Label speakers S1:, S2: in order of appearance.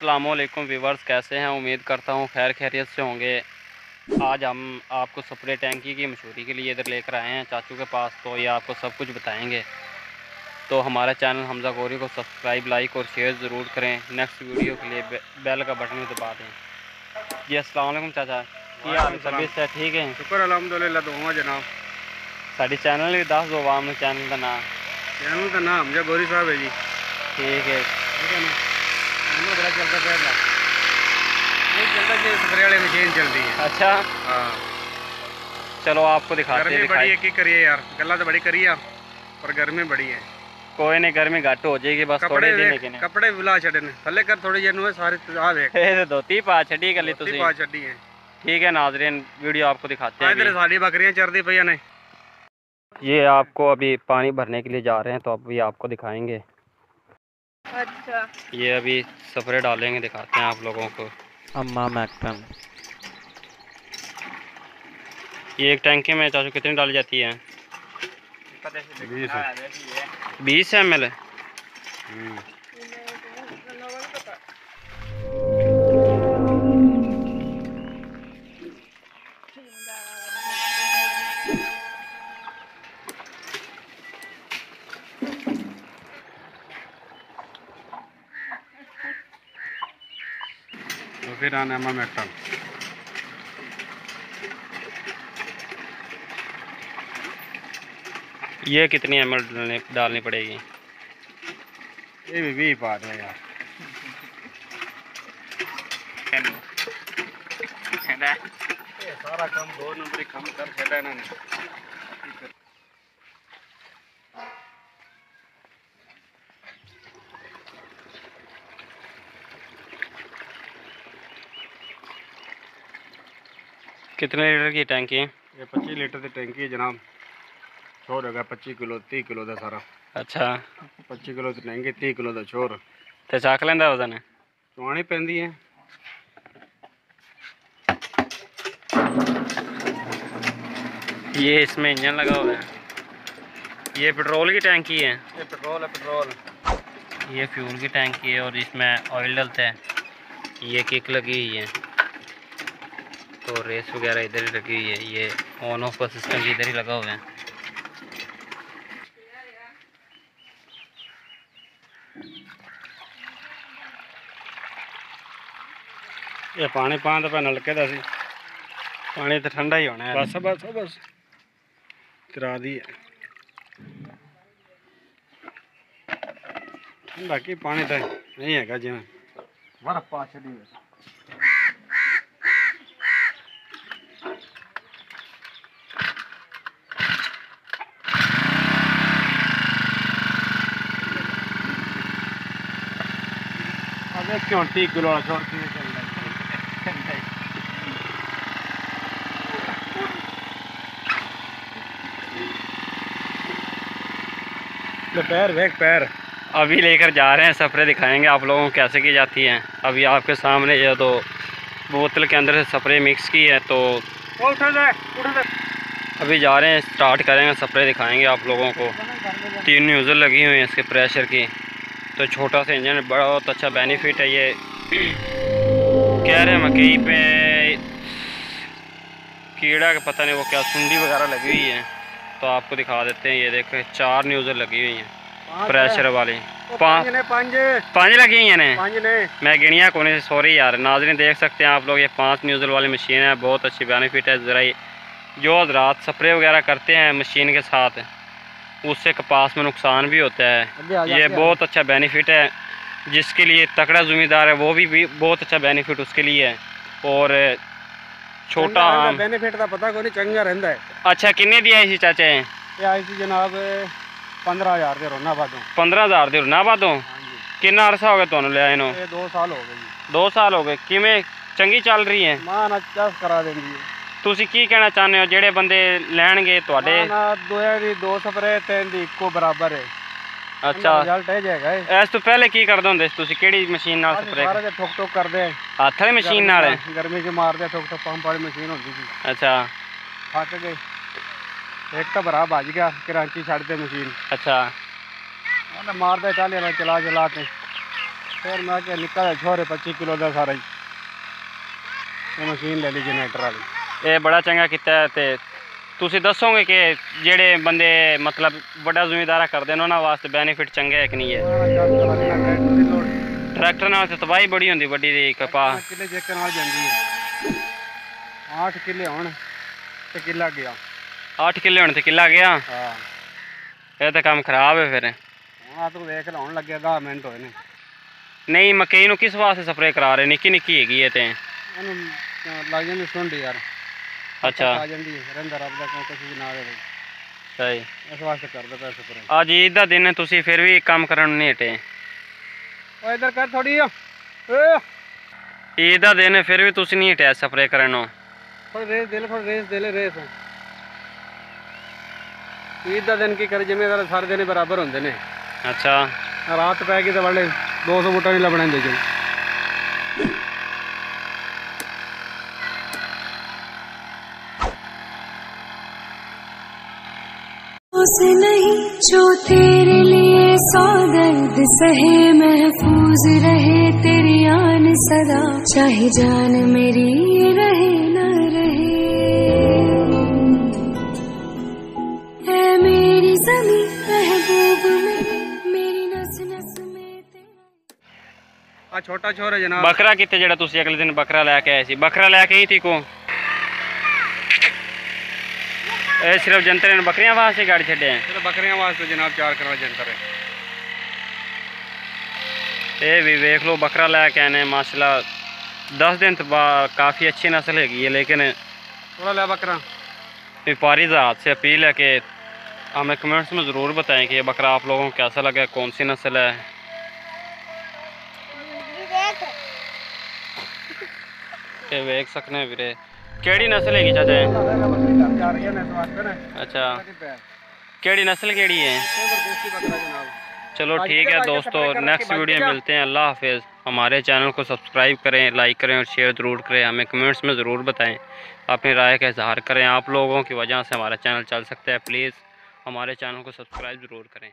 S1: अल्लाम viewers कैसे हैं? उम्मीद करता हूँ खैर खैरियत से होंगे। आज हम आपको स्प्रे टैंकी की मशहूरी के लिए इधर लेकर आए हैं चाचू के पास तो ये आपको सब कुछ बताएँगे। तो हमारा चैनल हमजा गोरी को सब्सक्राइब लाइक और शेयर ज़रूर करें। नेक्स्ट वीडियो के लिए बे, बेल का बटन भी दबा दें। जी असलम चाचा। की आप
S2: सभी से ठीक है? शुक्र अलहमदिल्ला दोवा जनाब।
S1: साढ़े चैनल
S2: भी दस दो चैनल का नाम। चैनल का नाम हमजा गोरी साहब है जी। ठीक है।
S1: अच्छा चलो आपको दिखाते हैं बड़ी
S2: है की करिए यार गला तो बड़ी करिए आप पर गर्मी बड़ी है
S1: कोई नहीं गर्मी घट हो जाएगी बस थोड़े दिन लेकिन
S2: कपड़े बुला छड़े ने थले कर थोड़ी जन सारे
S1: आ देख ए धोती पा छड़ी
S2: गली
S1: तो
S2: पा छड़ी है
S1: ठीक है नाजरीन वीडियो आपको दिखाते हैं इधर
S2: सारी बकरियाँ चरदी भैया ने
S1: ये आपको अभी पानी भरने के लिए जा रहे हैं तो अभी आपको दिखाएँगे
S3: अच्छा।
S1: ये अभी सफरे डालेंगे दिखाते हैं आप लोगों को। अम्मा मैकटन ये एक टैंकी में चाचू कितनी डाली जाती है? बीस एम एल
S2: फिर आने है मेटल
S1: ये कितनी एम डालने डालनी पड़ेगी?
S2: ये भी वी पा रहे यार। सारा काम दो नंबर कम कर छेड़ा
S1: कितने लीटर की टैंकी है?
S2: ये पच्चीस लीटर की टैंकी है जनाब। छोर है पच्चीस किलो तीस किलो का सारा।
S1: अच्छा।
S2: पच्चीस किलो की टैंकी तीस किलो का छोर।
S1: तो चख लेंदा वज़न?
S2: चुआनी पैंदी है।
S1: ये इसमें इंजन लगा हुआ है। ये पेट्रोल की टैंकी है।
S2: ये पेट्रोल है पेट्रोल।
S1: ये फ्यूल की टैंकी है और इसमें ऑयल डलता है। ये किक लगी हुई है। तो रेस वगैरह इधर ही लगी हुई है ये ऑन ऑफ़ का सिस्टम भी इधर ही लगा हुआ है।
S2: ये पानी पा तो नलके का सी।
S1: पानी तो ठंडा ही होना है।
S2: बस बस बस। करा दी है। ठंडा की पानी तो नहीं है जिम्मे बर्फ़ पा छी Adesso पैर देख पैर
S1: अभी लेकर जा रहे हैं सप्रे दिखाएँगे आप लोगों को कैसे की जाती है। अभी आपके सामने ये तो बोतल के अंदर से सफरे मिक्स की है तो अभी जा रहे हैं स्टार्ट करेंगे सफरे दिखाएँगे आप लोगों को। तीन न्यूज़र लगी हुई है इसके प्रेशर की। तो छोटा सा इंजन बहुत अच्छा बेनिफिट है ये। कह रहे हैं मकई पे कीड़ा का पता नहीं वो क्या सुंडी वगैरह लगी हुई है। तो आपको दिखा देते हैं ये देखें चार न्यूज़र लगी हुई हैं प्रेशर वाली।
S2: पाँच पाँच
S1: लगी हुई हैं ने। मैं गिनिया कोने से सॉरी यार नाजरीन देख सकते हैं आप लोग ये पाँच न्यूज़र वाली मशीन है बहुत अच्छी बेनिफिट है ज़रा जो हजरात स्प्रे वगैरह करते हैं मशीन के साथ। उससे कपास में नुकसान भी होता है। ये बहुत अच्छा बेनिफिट है जिसके लिए तकड़ा ज़मींदार है वो भी, भी बहुत अच्छा बेनिफिट उसके लिए है। और छोटा आम।
S2: बेनिफिट का पता कोई चंगा रहता है।
S1: अच्छा किन्ने दिया इसी चाचे?
S2: ये आई जनाब पंद्रह हज़ार के रोनाबाद
S1: पंद्रह हज़ार के रोनाबाद
S2: हाँ
S1: किन्ना अरसा हो गया
S2: तुम लिया इन्हों दो साल
S1: हो गए दो साल हो गए किमें चंकी चल
S2: रही है? मान अच्छा करा देंगी।
S1: ਤੁਸੀਂ ਕੀ ਕਹਿਣਾ ਚਾਹੁੰਦੇ ਹੋ? ਜਿਹੜੇ ਬੰਦੇ ਲੈਣਗੇ ਤੁਹਾਡੇ?
S2: ਮਾਂ ਨਾ ਦੋਇਆ ਦੀ ਦੋ ਸਪਰੇ ਤਿੰਨ ਦੀ ਇੱਕੋ ਬਰਾਬਰ ਹੈ
S1: ਅੱਛਾ।
S2: ਰਿਜ਼ਲਟ ਇਹ ਜਾਏਗਾ ਇਹ
S1: ਇਸ ਤੋਂ ਪਹਿਲੇ ਕੀ ਕਰਦੇ ਹੁੰਦੇ ਸੀ ਤੁਸੀਂ? ਕਿਹੜੀ ਮਸ਼ੀਨ ਨਾਲ
S2: ਅਸੀਂ
S1: ਸਪਰੇਅ
S2: ਸਾਰਾ ਠੋਕ ਠੋਕ ਕਰਦੇ ਆ।
S1: ਹੱਥ ਵਾਲੀ ਮਸ਼ੀਨ ਨਾਲ?
S2: ਗਰਮੀ 'ਚ ਮਾਰਦੇ ਠੋਕ ਠੋਕ ਪੰਪ ਵਾਲੀ ਮਸ਼ੀਨ ਹੁੰਦੀ ਸੀ।
S1: ਅੱਛਾ।
S2: ਥੱਕ ਗਏ। ਇੱਕ ਤਾਂ ਭਰਾ ਭੱਜ ਗਿਆ ਕਰਾਂਚੀ ਛੱਡ ਦੇ ਮਸ਼ੀਨ।
S1: ਅੱਛਾ।
S2: ਉਹਨੇ ਮਾਰਦਾ ਚਾਲੇ ਨਾਲ ਚਲਾ ਚਲਾ ਤੇ ਫਿਰ ਮੈਂ ਕਿ ਨਿੱਕਾ ਜਿਹਾ ਛੋਰੇ 25 ਕਿਲੋ ਦਾ ਸਾਰਾ ਹੀ। ਇਹ ਮਸ਼ੀਨ ਲੈ ਲਈ ਜਨਰੇਟਰ ਵਾਲੀ।
S1: ਇਹ ਬੜਾ ਚੰਗਾ ਕੀਤਾ ਹੈ ਤੇ ਤੁਸੀਂ ਦੱਸੋਗੇ ਕਿ ਜਿਹੜੇ ਬੰਦੇ ਮਤਲਬ ਵੱਡਾ ਜ਼ਿਮੀਦਾਰਾ ਕਰਦੇ ਨੇ ਉਹਨਾਂ ਵਾਸਤੇ ਬੈਨੀਫਿਟ ਚੰਗਾ ਹੈ ਕਿ ਨਹੀਂ ਹੈ? ਟਰੈਕਟਰ ਨਾਲ ਤੇ ਤਬਾਹੀ ਬੜੀ ਹੁੰਦੀ ਵੱਡੀ ਦੀ ਕਪਾਹ
S2: ਕਿੱਲੇ ਜੇਕਰ ਨਾਲ ਜਾਂਦੀ ਹੈ? 8 ਕਿੱਲੇ ਹੋਣ ਤੇ ਕਿੱਲਾ ਗਿਆ।
S1: 8 ਕਿੱਲੇ ਹੁਣ ਤੇ ਕਿੱਲਾ ਗਿਆ?
S2: ਹਾਂ।
S1: ਇਹ ਤਾਂ ਕੰਮ ਖਰਾਬ ਹੈ ਫਿਰ।
S2: ਆ ਤੂੰ ਦੇਖ ਲਾਉਣ ਲੱਗਿਆ 10 ਮਿੰਟ ਹੋਏ ਨੇ।
S1: ਨਹੀਂ ਮਕਈ ਨੂੰ ਕਿਸ ਵਾਸਤੇ ਸਪਰੇਅ ਕਰਾ ਰਹੇ? ਨਿੱਕੀ ਨਿੱਕੀ ਹੈਗੀ ਹੈ ਤੇ।
S2: ਅਹ, ਲੱਗ ਜਾਂਦੀ ਸੁੰਡ ਯਾਰ।
S1: ਅੱਛਾ।
S2: ਆ ਜਾਂਦੀ ਹੈ। ਰਹਿੰਦਾ ਰੱਬ ਦਾ ਕੋਈ ਕੁਛ ਵੀ ਨਾ ਦੇਵੇ
S1: ਸਹੀ।
S2: ਇਸ ਵਾਸਤੇ ਕਰਦਾ ਪਿਆ ਸਪਰੇ
S1: ਅੱਜ ਈਦ ਦਾ ਦਿਨ ਹੈ ਤੁਸੀਂ ਫਿਰ ਵੀ ਕੰਮ ਕਰਨ ਨੂੰ ਨਹੀਂ ਹਟੇ
S2: ਓ ਇਧਰ ਕਰ ਥੋੜੀ
S1: ਈਦ ਦਾ ਦਿਨ ਹੈ ਫਿਰ ਵੀ ਤੁਸੀਂ ਨਹੀਂ ਹਟਿਆ ਸਪਰੇਅ ਕਰਨ ਨੂੰ।
S2: ਥੋੜੀ ਰੇਸ ਦੇ ਲੈ ਥੋੜੀ ਰੇਸ ਦੇ ਲੈ ਰੇਸ। ਈਦ ਦਾ ਦਿਨ ਕੀ ਕਰ ਜ਼ਿੰਮੇਦਾਰ ਸਾਰੇ ਦਿਨ ਬਰਾਬਰ ਹੁੰਦੇ ਨੇ।
S1: ਅੱਛਾ।
S2: ਰਾਤ ਪੈ ਗਈ ਤਾਂ ਵਾਲੇ 200 ਬੂਟਾ ਨਹੀਂ ਲੱਭਣਾ ਹੁੰਦੇ ਜੀ।
S4: उसे नहीं जो तेरे लिए सौ दर्द सहे महफूज रहे तेरी आन सदा चाहे जान मेरी रहे न रहे। ऐ मेरी जमी महबूब मेरी नस नस में
S1: छोटा छोरा जनाब। बकरा कितने जरा तुसी अगले दिन बकरा लैके आए सी? बकरा लैके ही थी को ये सिर्फ़ जंतर ने बकरियाँ वास्ते गाड़ी छड़े
S2: हैं सिर्फ़ बकरियाँ वास्ते जनाब चार करवा जंतर
S1: है ये भी देख लो बकरा लाया क्या ने माशाल्लाह दस दिन तो काफ़ी अच्छी नस्ल हैगी है लेकिन
S2: थोड़ा ला बकरा
S1: व्यापारी हाथ से अपील है कि हमें कमेंट्स में ज़रूर बताएँ कि ये बकरा आप लोगों को कैसा लगा कौन सी नस्ल है देख सकने वीरे केड़ी नस्ल
S2: है चाचा
S1: अच्छा। केड़ी नस्ल केड़ी है? चलो ठीक है दोस्तों नेक्स्ट वीडियो? मिलते हैं। अल्लाह हाफिज़। हमारे चैनल को सब्सक्राइब करें लाइक करें और शेयर ज़रूर करें। हमें कमेंट्स में ज़रूर बताएँ। अपनी राय का इजहार करें। आप लोगों की वजह से हमारा चैनल चल सकता है। प्लीज़ हमारे चैनल को सब्सक्राइब ज़रूर करें।